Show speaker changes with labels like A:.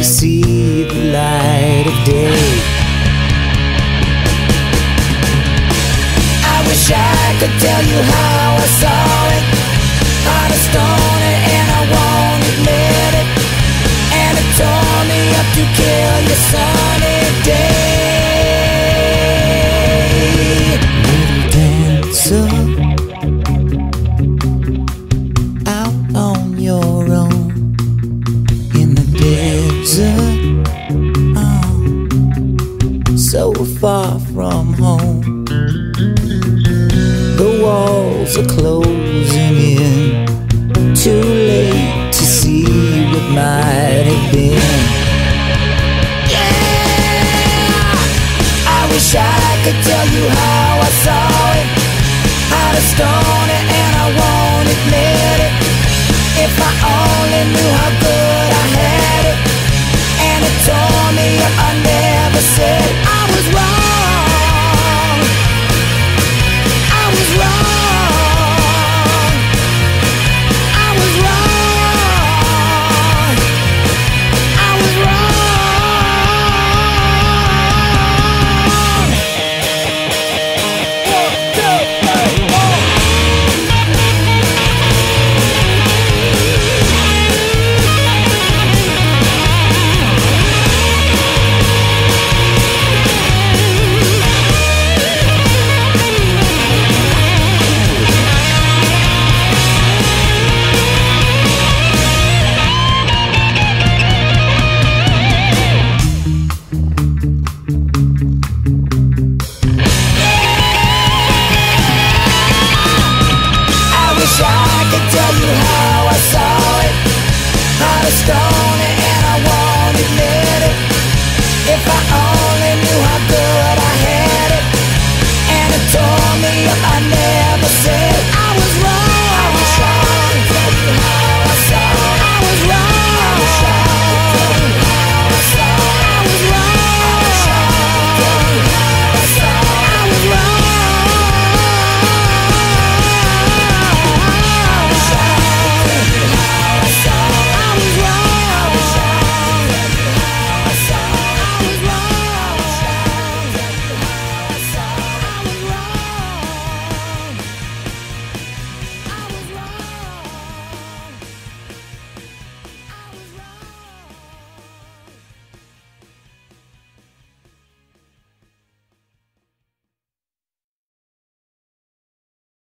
A: to see the light of day. I wish I could tell you how I saw. so far from home. The walls are closed. stoner and I won't admit it. If I own